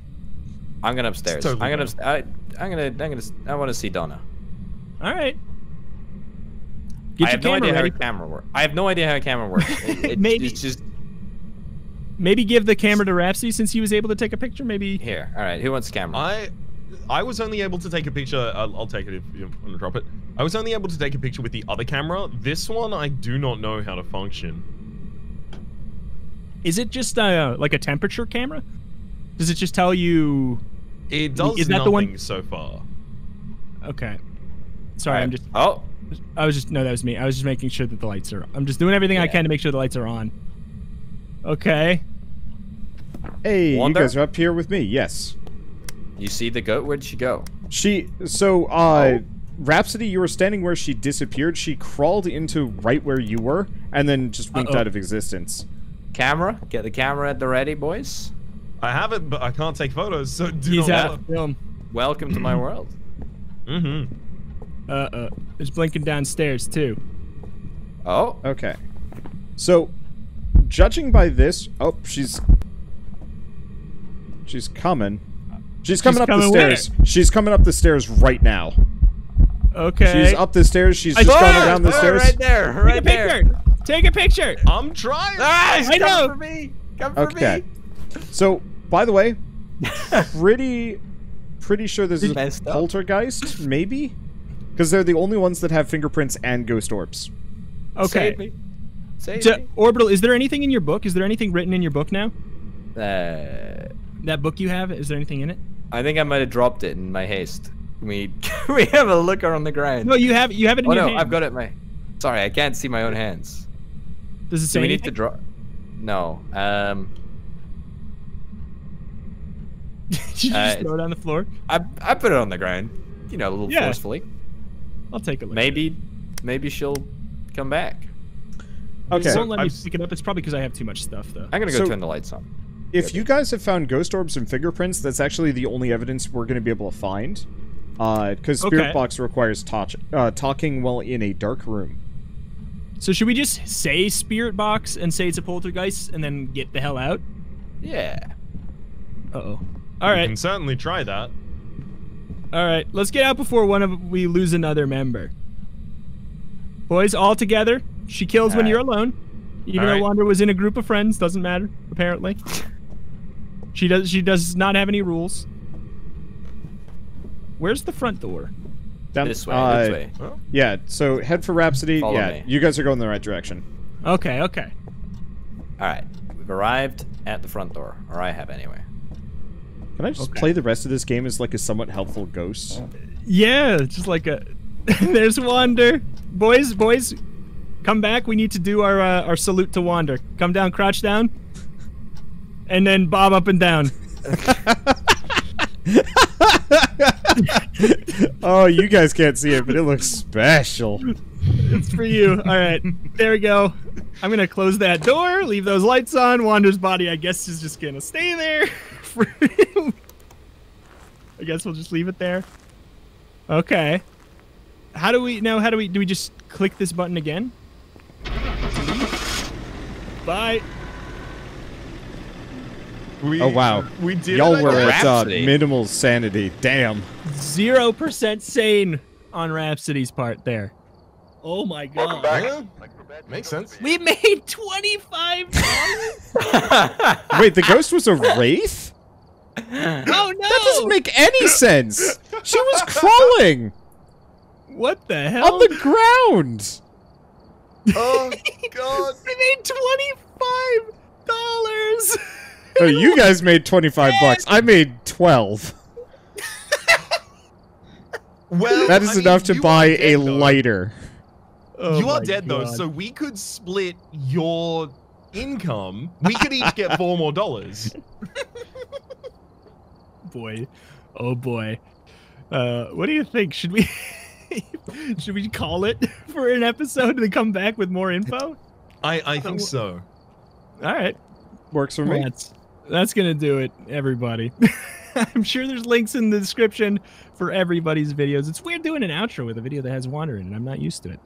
Speaker 5: I'm gonna upstairs.
Speaker 2: totally
Speaker 5: I'm gonna. I, I'm gonna. I'm gonna. I want to see Donna.
Speaker 3: All right. Get
Speaker 5: I have no idea
Speaker 3: ready.
Speaker 5: how a camera works. I have no idea how a camera works. [LAUGHS] It, it-
Speaker 3: Maybe-
Speaker 5: It's just
Speaker 3: Maybe give the camera to Rhapsody since he was able to take a picture. Maybe.
Speaker 5: here. All right. Who wants the camera?
Speaker 2: I I was only able to take a picture. I'll, I'll take it if you want to drop it. I was only able to take a picture with the other camera. This one, I do not know how to function.
Speaker 3: Is it just uh, like a temperature camera? Does it just tell you?
Speaker 2: It does
Speaker 3: Is that
Speaker 2: nothing
Speaker 3: the one-
Speaker 2: so far.
Speaker 3: Okay. Sorry, I'm just.
Speaker 5: Oh,
Speaker 3: I was just. No, that was me. I was just making sure that the lights are. I'm just doing everything I can to make sure the lights are on. Okay.
Speaker 1: Hey,
Speaker 5: Wander?
Speaker 1: you guys are up here with me. Yes.
Speaker 5: you see the goat? Where'd she go?
Speaker 1: She. So, uh, Rhapsody, you were standing where she disappeared. She crawled into right where you were, and then just winked
Speaker 3: Uh-oh.
Speaker 1: out of existence.
Speaker 5: Camera. Get the camera at the ready, boys.
Speaker 2: I have it, but I can't take photos, so do
Speaker 3: He's
Speaker 2: not
Speaker 3: out of film.
Speaker 5: Welcome to my world.
Speaker 2: Mm-hmm.
Speaker 3: Uh, uh. It's blinking downstairs too.
Speaker 5: Oh,
Speaker 1: Okay. So, judging by this, oh, she's she's coming. She's coming up
Speaker 3: coming
Speaker 1: the stairs. She's coming up the stairs right now.
Speaker 3: Okay.
Speaker 1: She's up the stairs. She's
Speaker 3: I
Speaker 1: just
Speaker 3: saw
Speaker 1: gone
Speaker 3: her!
Speaker 1: down the
Speaker 5: Oh,
Speaker 1: stairs.
Speaker 5: right there,
Speaker 3: Take
Speaker 5: right
Speaker 3: a
Speaker 5: there.
Speaker 3: picture. Take a picture.
Speaker 2: I'm trying.
Speaker 5: Ah, he's
Speaker 3: I
Speaker 5: coming
Speaker 3: know.
Speaker 5: for me. Come for
Speaker 1: Okay.
Speaker 5: me.
Speaker 1: So, by the way, [LAUGHS] pretty pretty sure this is
Speaker 5: Messed up.
Speaker 1: poltergeist, maybe, because they're the only ones that have fingerprints and ghost orbs.
Speaker 3: Okay.
Speaker 5: Save me. Save
Speaker 3: So,
Speaker 5: me.
Speaker 3: Orbital, is there anything in your book? Is there anything written in your book now?
Speaker 5: Uh,
Speaker 3: That book you have? Is there anything in it?
Speaker 5: I think I might have dropped it in my haste. We [LAUGHS] we have a looker on the ground.
Speaker 3: No, you have you have it in
Speaker 5: oh
Speaker 3: your
Speaker 5: no,
Speaker 3: hand.
Speaker 5: I've got it my. Sorry, I can't see my own hands.
Speaker 3: Does it say
Speaker 5: Do we need to draw? No. Um, [LAUGHS]
Speaker 3: Did you just
Speaker 5: Uh,
Speaker 3: throw it on the floor?
Speaker 5: I I put it on the ground. You know, a little
Speaker 3: Yeah.
Speaker 5: forcefully.
Speaker 3: I'll take a look.
Speaker 5: Maybe, maybe she'll come back.
Speaker 1: Okay.
Speaker 3: It won't let me
Speaker 2: I've-
Speaker 3: pick it up. It's probably because I have too much stuff, though.
Speaker 5: I'm gonna go
Speaker 1: So-
Speaker 5: turn the lights on.
Speaker 1: If you guys have found ghost orbs and fingerprints, that's actually the only evidence we're going to be able to find. Because Spirit
Speaker 3: Okay.
Speaker 1: Box requires touch, uh, talking while in a dark room.
Speaker 3: So should we just say spirit box and say it's a poltergeist and then get the hell out?
Speaker 5: Yeah.
Speaker 3: Uh oh. All
Speaker 2: You
Speaker 3: right,
Speaker 2: can certainly try that.
Speaker 3: All right. Let's get out before one of we lose another member. Boys, all together. She kills when
Speaker 5: All
Speaker 3: you're alone. Even
Speaker 2: All
Speaker 3: though
Speaker 2: right.
Speaker 3: Wander was in a group of friends, doesn't matter. Apparently, she does. She does not have any rules. Where's the front door?
Speaker 1: Down,
Speaker 5: This way.
Speaker 1: uh,
Speaker 5: this way.
Speaker 1: Yeah, so head for Rhapsody.
Speaker 5: Follow
Speaker 1: yeah,
Speaker 5: me.
Speaker 1: you guys are going the right direction.
Speaker 3: Okay, okay.
Speaker 5: All right. We've arrived at the front door, or I have anyway.
Speaker 1: Can I just
Speaker 3: Okay.
Speaker 1: play the rest of this game as like a somewhat helpful ghost?
Speaker 3: Yeah, just like a. [LAUGHS] There's Wander. Boys, boys, come back. We need to do our uh, our salute to Wander. Come down, crouch down, and then bob up and down. [LAUGHS]
Speaker 1: oh, you guys can't see it, but it looks special.
Speaker 3: It's for you. All right, there we go. I'm gonna close that door. Leave those lights on. Wander's body, I guess, is just gonna stay there. [LAUGHS] For. [LAUGHS] I guess we'll just leave it there. Okay. How do we now? How do we do? We just click this button again? Bye.
Speaker 2: We,
Speaker 1: Oh wow,
Speaker 2: We did.
Speaker 1: y'all
Speaker 2: it,
Speaker 1: were at uh, minimal sanity. Damn.
Speaker 3: Zero percent sane on Rhapsody's part there. Oh my god.
Speaker 2: Yeah, makes sense.
Speaker 3: We made twenty five. [LAUGHS]
Speaker 1: Wait, the ghost was a wraith? [LAUGHS]
Speaker 3: oh no!
Speaker 1: That doesn't make any sense. She was crawling
Speaker 3: what the hell?
Speaker 1: on the ground.
Speaker 2: Oh [LAUGHS] God.
Speaker 3: we made twenty five dollars.
Speaker 1: Oh, you guys made 25 bucks. I made 12. [LAUGHS]
Speaker 2: Well,
Speaker 1: That is
Speaker 2: I mean,
Speaker 1: enough to buy
Speaker 2: are
Speaker 1: a
Speaker 2: though.
Speaker 1: lighter.
Speaker 3: Oh
Speaker 2: you are
Speaker 3: my
Speaker 2: dead though, so we could split your income. We could each get four more dollars.
Speaker 3: Boy, oh boy. Uh, what do you think? Should we [LAUGHS] should we call it [LAUGHS] for an episode and come back with more info?
Speaker 2: I I think so.
Speaker 3: All right.
Speaker 1: Works for me.
Speaker 3: That's that's gonna do it, everybody. [LAUGHS] I'm sure there's links in the description for everybody's videos. It's weird doing an outro with a video that has Wander in it. I'm not used to it.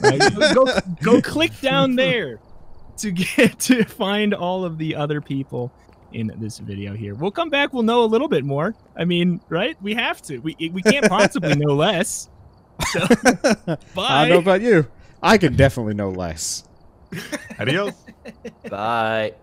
Speaker 3: Right, go, go, go click down there to get to find all of the other people in this video here. We'll come back. We'll know a little bit more. I mean, right? We have to. We we can't possibly know less. So, [LAUGHS]
Speaker 1: I
Speaker 3: bye.
Speaker 1: don't know about you. I can definitely know less.
Speaker 2: Adios.
Speaker 5: Bye.